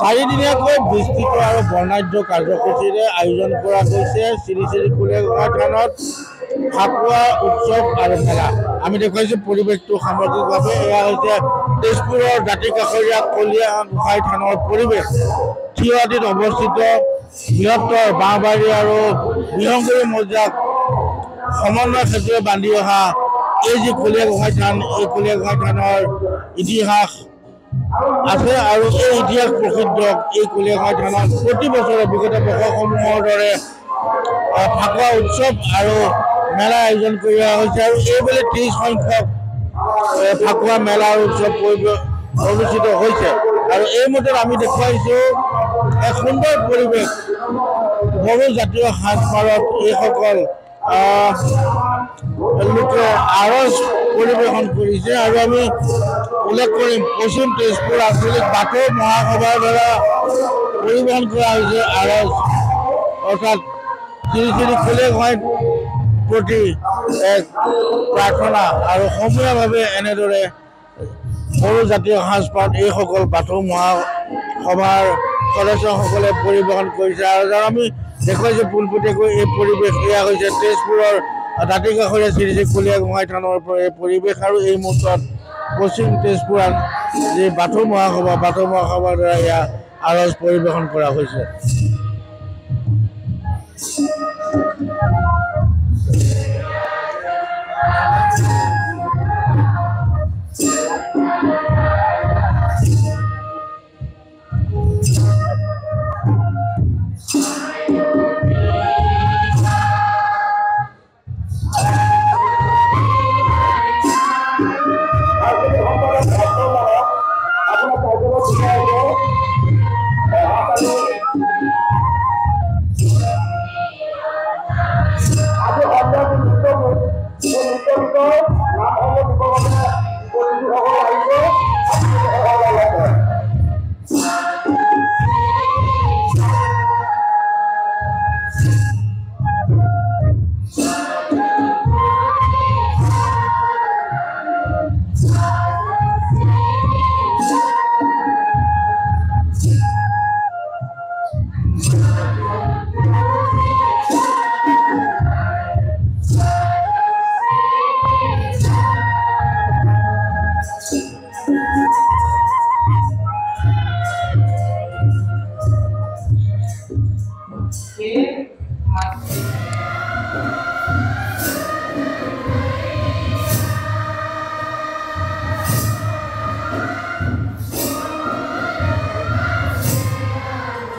চাৰিদিনীয়াকৈ বিস্তৃত আৰু বৰ্ণাঢ্য কাৰ্যসূচীৰে আয়োজন কৰা হৈছে শ্ৰী শ্ৰী কুলীয়াগোহা থানত ফাকুৱা উৎসৱ আৰু মেলা। আমি দেখুৱাইছোঁ পৰিৱেশটো সামগ্ৰিকভাৱে এয়া হৈছে তেজপুৰৰ দাঁতি কাষৰীয়া কলীয়া গোসাঁই থানৰ পৰিৱেশ। থিয়দিত অৱস্থিত বৃহত্তৰ বাঁহবাৰী আৰু বিহংগুৰি মৌজাক সমন্বয় ক্ষেত্ৰে বান্ধি অহা এই যি কলীয়া গোসাঁই থান এই কলীয়া গোসাঁই থানৰ ইতিহাস আছে আৰু এই ইতিহাস প্ৰসিদ্ধ এই কলীয়াঘাট থানত প্ৰতি বছৰে বিগত বৰ্ষসমূহৰ দৰে ফাকুৱা উৎসৱ আৰু মেলা আয়োজন কৰি অহা হৈছে আৰু এইবেলি ত্ৰিছ সংখ্যক ফাকুৱা মেলা উৎসৱ অনুষ্ঠিত হৈছে। আৰু এই মুহূৰ্তত আমি দেখুৱাইছোঁ এক সুন্দৰ পৰিৱেশ। বড়ো জাতীয় সাজপাৰত এইসকল লোকে আৰজ পৰিৱেশন কৰিছে আৰু আমি উল্লেখ কৰিম পশ্চিম তেজপুৰ আঞ্চলিক বাথৌ মহাসভাৰ দ্বাৰা পৰিৱেশন কৰা হৈছে আৰজ অৰ্থাৎ শ্ৰী ফুলে গোহাঁইৰ প্ৰতি এক প্ৰাৰ্থনা আৰু সমূহীয়াভাৱে এনেদৰে বড়ো জাতীয় সাজপাৰত এইসকল বাথৌ মহাসভাৰ সদস্যসকলে পৰিৱেশন কৰিছে। আৰু যাৰ আমি দেখুৱাইছোঁ পোনপটীয়াকৈ এই পৰিৱেশ এয়া হৈছে তেজপুৰৰ দাঁতি কাষৰীয়া শ্ৰী শ্ৰী কলীয়া গোহাঁই থানৰ পৰা এই পৰিৱেশ আৰু এই মুহূৰ্তত পশ্চিম তেজপুৰ আন- যি বাথৌ মহাসভা বাথৌ মহাসভাৰ দ্বাৰা এয়া আৰজ পৰিৱেশন কৰা হৈছে।